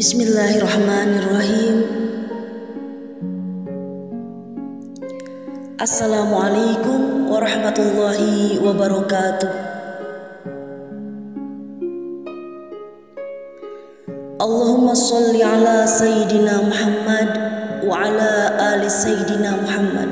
Bismillahirrahmanirrahim. Assalamualaikum warahmatullahi wabarakatuh. Allahumma salli ala Sayyidina Muhammad wa ala ali Sayyidina Muhammad.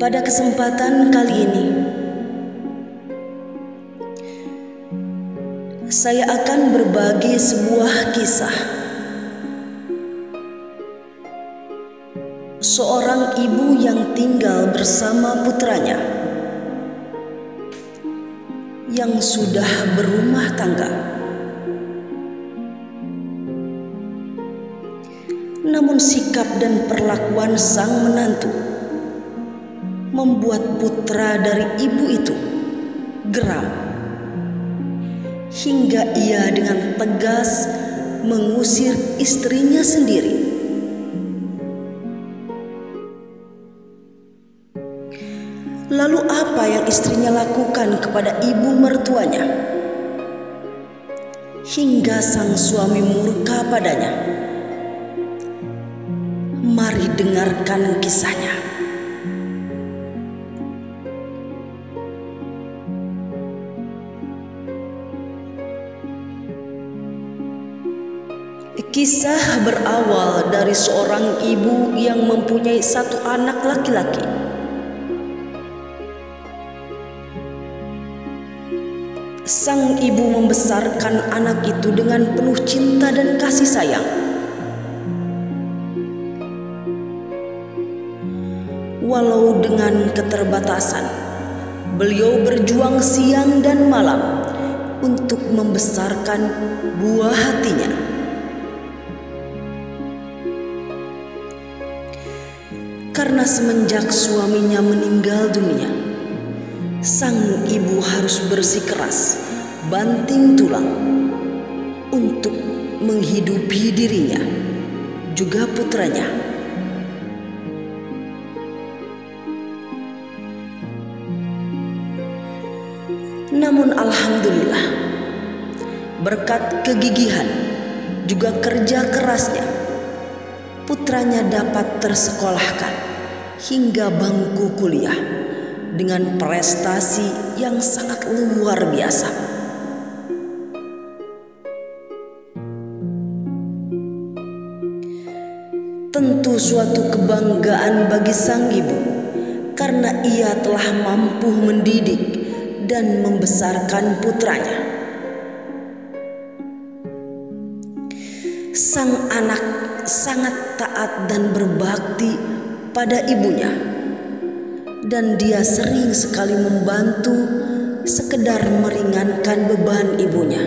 Pada kesempatan kali ini, saya akan berbagi sebuah kisah. Seorang ibu yang tinggal bersama putranya yang sudah berumah tangga. Namun sikap dan perlakuan sang menantu membuat putra dari ibu itu geram hingga ia dengan tegas mengusir istrinya sendiri. Lalu apa yang istrinya lakukan kepada ibu mertuanya? Hingga sang suami murka padanya. Mari dengarkan kisahnya. Kisah berawal dari seorang ibu yang mempunyai satu anak laki-laki. Sang ibu membesarkan anak itu dengan penuh cinta dan kasih sayang. Walau dengan keterbatasan, beliau berjuang siang dan malam untuk membesarkan buah hatinya. Karena semenjak suaminya meninggal dunia, sang ibu harus bersikeras, banting tulang untuk menghidupi dirinya, juga putranya. Namun, alhamdulillah, berkat kegigihan juga kerja kerasnya putranya dapat tersekolahkan hingga bangku kuliah dengan prestasi yang sangat luar biasa. Tentu suatu kebanggaan bagi sang ibu karena ia telah mampu mendidik dan membesarkan putranya. Sang anak sangat taat dan berbakti pada ibunya. Dan dia sering sekali membantu sekedar meringankan beban ibunya.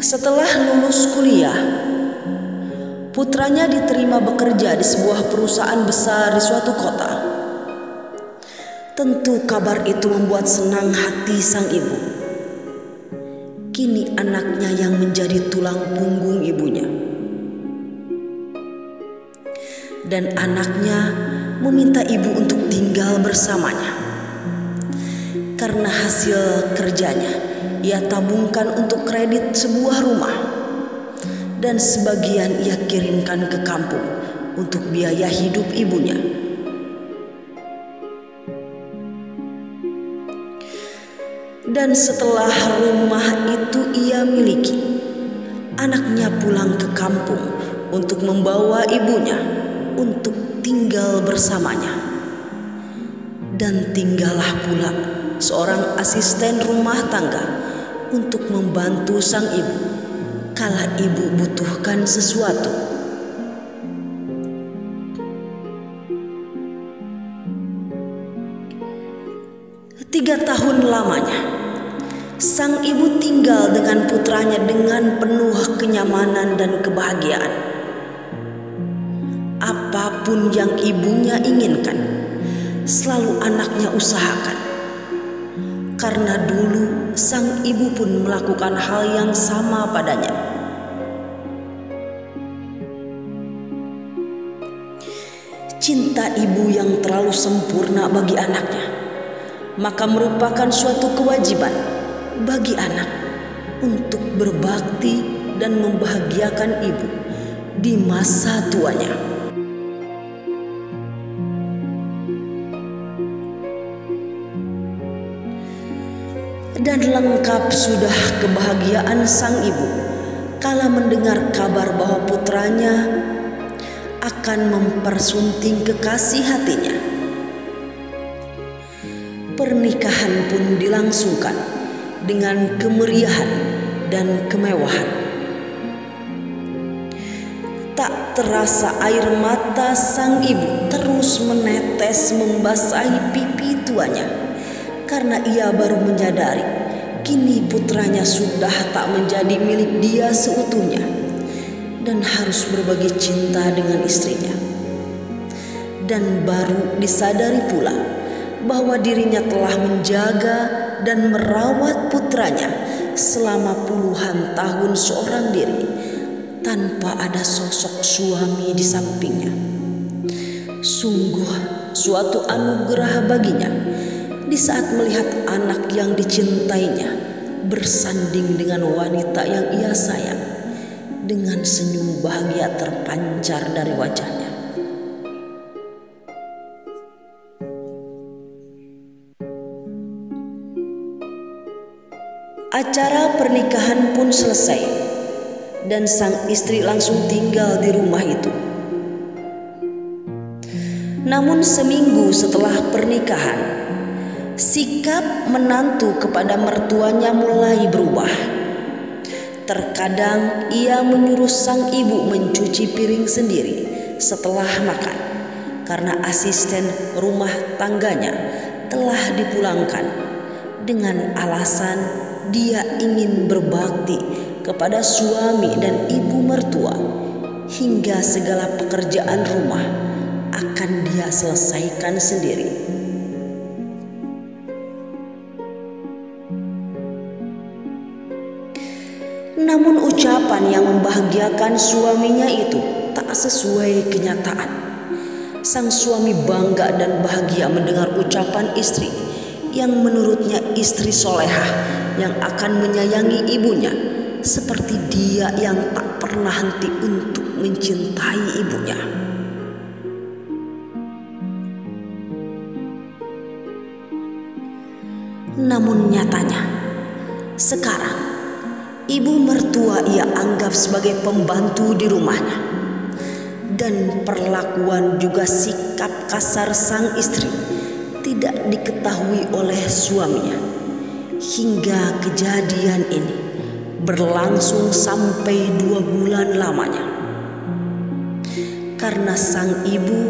Setelah lulus kuliah, putranya diterima bekerja di sebuah perusahaan besar di suatu kota. Tentu kabar itu membuat senang hati sang ibu. Kini anaknya yang menjadi tulang punggung ibunya. Dan anaknya meminta ibu untuk tinggal bersamanya. Karena hasil kerjanya, ia tabungkan untuk kredit sebuah rumah. Dan sebagian ia kirimkan ke kampung untuk biaya hidup ibunya. Dan setelah rumah itu ia miliki, anaknya pulang ke kampung untuk membawa ibunya untuk tinggal bersamanya. Dan tinggallah pula seorang asisten rumah tangga untuk membantu sang ibu kala ibu butuhkan sesuatu. Tiga tahun lamanya, Sang ibu tinggal dengan putranya dengan penuh kenyamanan dan kebahagiaan. Apa pun yang ibunya inginkan, selalu anaknya usahakan. Karena dulu sang ibu pun melakukan hal yang sama padanya. cinta ibu yang terlalu sempurna bagi anaknya, maka merupakan suatu kewajiban bagi anak untuk berbakti dan membahagiakan ibu di masa tuanya. Dan lengkap sudah kebahagiaan sang ibu kala mendengar kabar bahwa putranya akan mempersunting kekasih hatinya. Pernikahan pun dilangsungkan dengan kemeriahan dan kemewahan. Tak terasa air mata sang ibu terus menetes membasahi pipi tuanya karena ia baru menyadari kini putranya sudah tak menjadi milik dia seutuhnya dan harus berbagi cinta dengan istrinya. Dan baru disadari pula bahwa dirinya telah menjaga dan merawat putranya selama puluhan tahun seorang diri tanpa ada sosok suami di sampingnya. Sungguh suatu anugerah baginya di saat melihat anak yang dicintainya bersanding dengan wanita yang ia sayang dengan senyum bahagia terpancar dari wajahnya. Acara pernikahan pun selesai dan sang istri langsung tinggal di rumah itu. Namun seminggu setelah pernikahan, sikap menantu kepada mertuanya mulai berubah. Terkadang ia menyuruh sang ibu mencuci piring sendiri setelah makan karena asisten rumah tangganya telah dipulangkan dengan alasan dia ingin berbakti kepada suami dan ibu mertua hingga segala pekerjaan rumah akan dia selesaikan sendiri. Namun ucapan yang membahagiakan suaminya itu tak sesuai kenyataan. Sang suami bangga dan bahagia mendengar ucapan istri yang menurutnya istri solehah yang akan menyayangi ibunya seperti dia yang tak pernah henti untuk mencintai ibunya. Namun nyatanya, sekarang Ibu mertua ia anggap sebagai pembantu di rumahnya. Dan perlakuan juga sikap kasar sang istri tidak diketahui oleh suaminya. Hingga kejadian ini berlangsung sampai dua bulan lamanya. Karena sang ibu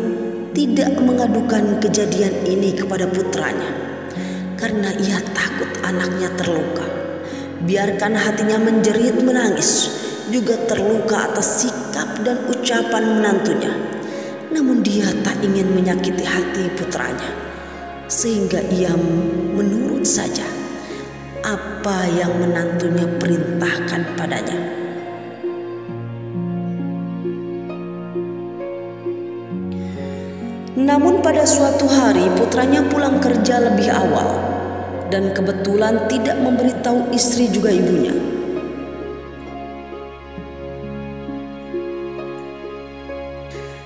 tidak mengadukan kejadian ini kepada putranya karena ia takut anaknya terluka biarkan hatinya menjerit menangis, juga terluka atas sikap dan ucapan menantunya. Namun dia tak ingin menyakiti hati putranya, sehingga ia menurut saja apa yang menantunya perintahkan padanya. Namun pada suatu hari putranya pulang kerja lebih awal dan kebetulan tidak memberitahu istri juga ibunya.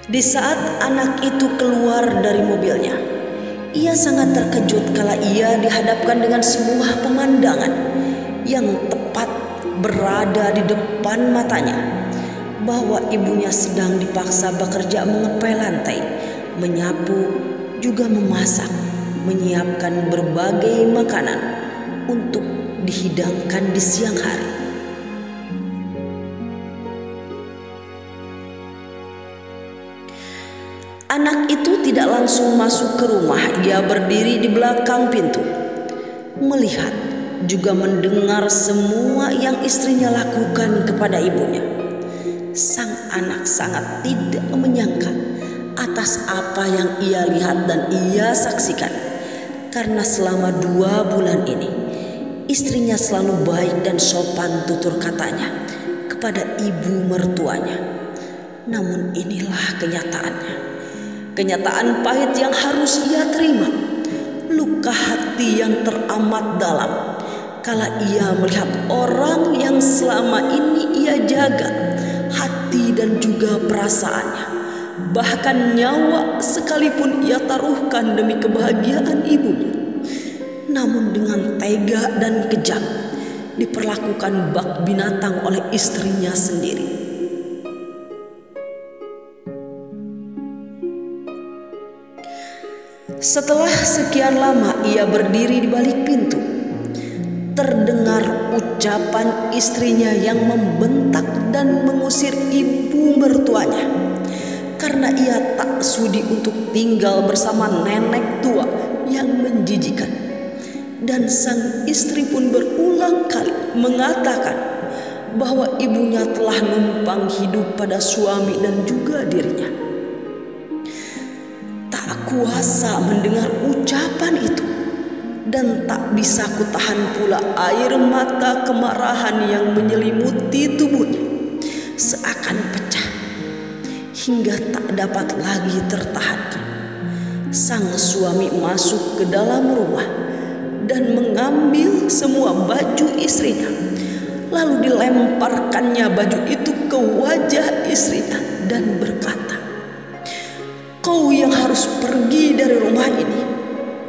Di saat anak itu keluar dari mobilnya, ia sangat terkejut kala ia dihadapkan dengan sebuah pemandangan yang tepat berada di depan matanya bahwa ibunya sedang dipaksa bekerja mengepel lantai, menyapu, juga memasak menyiapkan berbagai makanan untuk dihidangkan di siang hari. Anak itu tidak langsung masuk ke rumah, ia berdiri di belakang pintu, melihat juga mendengar semua yang istrinya lakukan kepada ibunya. Sang anak sangat tidak menyangka atas apa yang ia lihat dan ia saksikan karena selama dua bulan ini istrinya selalu baik dan sopan tutur katanya kepada ibu mertuanya. Namun inilah kenyataannya. Kenyataan pahit yang harus ia terima, luka hati yang teramat dalam. Kala ia melihat orang yang selama ini ia jaga, hati dan juga perasaannya, bahkan nyawa sekalipun ia taruhkan demi kebahagiaan ibunya. Namun dengan tega dan kejam, diperlakukan bak binatang oleh istrinya sendiri. Setelah sekian lama ia berdiri di balik pintu, terdengar ucapan istrinya yang membentak dan mengusir ibu mertuanya karena ia tak sudi untuk tinggal bersama nenek tua yang menjijikan dan sang istri pun berulang kali mengatakan bahwa ibunya telah numpang hidup pada suami dan juga dirinya. Kuasa mendengar ucapan itu dan tak bisa kutahan pula air mata kemarahan yang menyelimuti tubuhnya seakan pecah hingga tak dapat lagi tertahankan. Sang suami masuk ke dalam rumah dan mengambil semua baju istrinya. Lalu dilemparkannya baju itu ke wajah istrinya dan berkata, "Kau yang harus pergi dari rumah ini,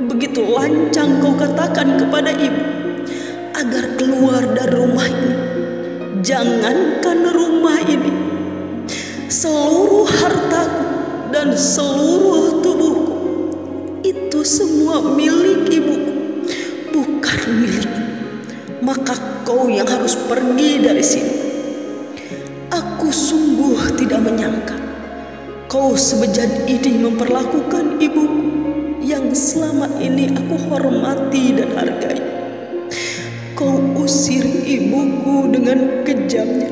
begitu lancang kau katakan kepada ibu agar keluar dari rumah ini. Jangankan rumah ini, seluruh hartaku dan seluruh tubuhku itu semua milik ibuku bukan milikmu, maka kau yang harus pergi dari sini. Kau sebejat ini memperlakukan ibuku yang selama ini aku hormati dan hargai. Kau usir ibuku dengan kejamnya.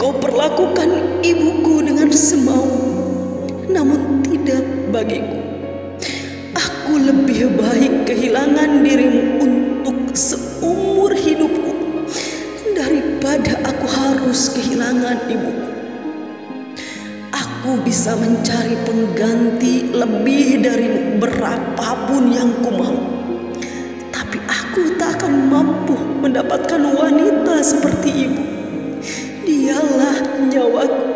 Kau perlakukan ibuku dengan semau, namun tidak bagiku. Aku lebih baik kehilangan dirimu untuk seumur hidupku daripada aku harus kehilangan ibuku. Bisa mencari pengganti lebih dari berapapun yang ku mau. Tapi aku tak akan mampu mendapatkan wanita seperti ibu. Dialah nyawaku.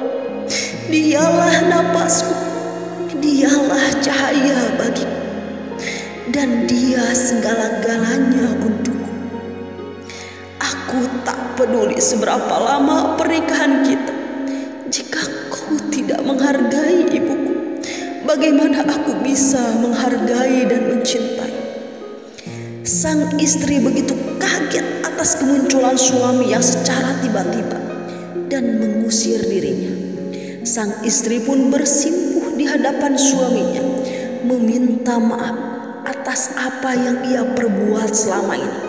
Dialah napasku. Dialah cahaya bagiku dan dia segala-galanya untukku. Aku tak peduli seberapa lama pernikahan kita. Jika kau tidak menghargai ibuku, bagaimana aku bisa menghargai dan mencintai? Sang istri begitu kaget atas kemunculan suami yang secara tiba-tiba dan mengusir dirinya. Sang istri pun bersimpuh di hadapan suaminya, meminta maaf atas apa yang ia perbuat selama ini.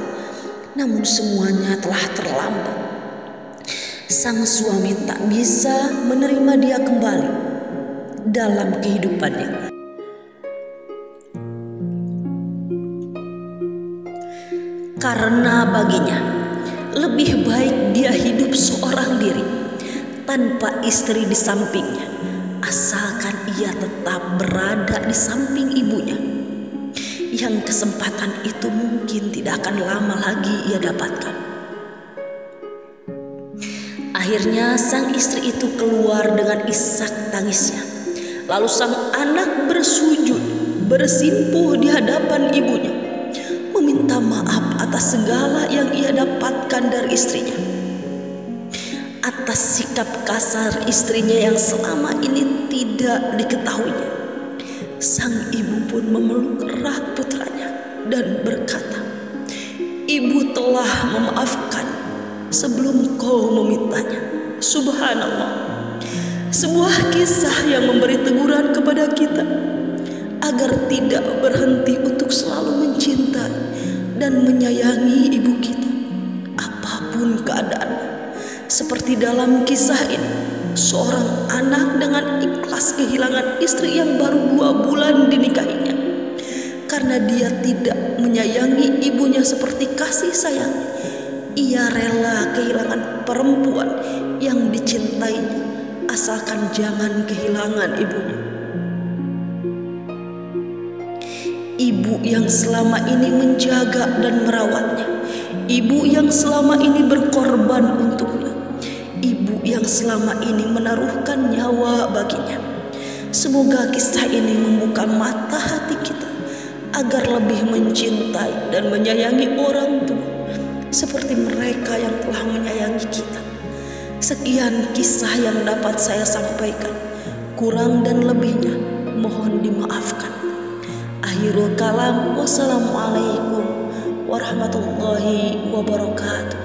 Namun semuanya telah terlambat. Sang suami tak bisa menerima dia kembali dalam kehidupannya. Karena baginya lebih baik dia hidup seorang diri tanpa istri di sampingnya asalkan ia tetap berada di samping ibunya yang kesempatan itu mungkin tidak akan lama lagi ia dapatkan. Akhirnya sang istri itu keluar dengan isak tangisnya. Lalu sang anak bersujud, bersimpuh di hadapan ibunya, meminta maaf atas segala yang ia dapatkan dari istrinya. Atas sikap kasar istrinya yang selama ini tidak diketahuinya. Sang ibu pun memeluk erat putranya dan berkata, Ibu telah memaafkan sebelum kau memintanya. Subhanallah. Sebuah kisah yang memberi teguran kepada kita agar tidak berhenti untuk selalu mencintai dan menyayangi ibu kita apa pun keadaan. Seperti dalam kisah ini, seorang anak dengan ikhlas kehilangan istri yang baru dua bulan dinikahinya karena dia tidak menyayangi ibunya seperti kasih sayang ia rela kehilangan perempuan yang dicintainya asalkan jangan kehilangan ibunya Ibu yang selama ini menjaga dan merawatnya. Ibu yang selama ini berkorban untuknya. Ibu yang selama ini menaruhkan nyawa baginya. Semoga kisah ini membuka mata hati kita agar lebih mencintai dan menyayangi orang tua seperti mereka yang telah menyayangi kita. Sekian kisah yang dapat saya sampaikan. Kurang dan lebihnya mohon dimaafkan. Akhirul kalam. Wassalamualaikum warahmatullahi wabarakatuh.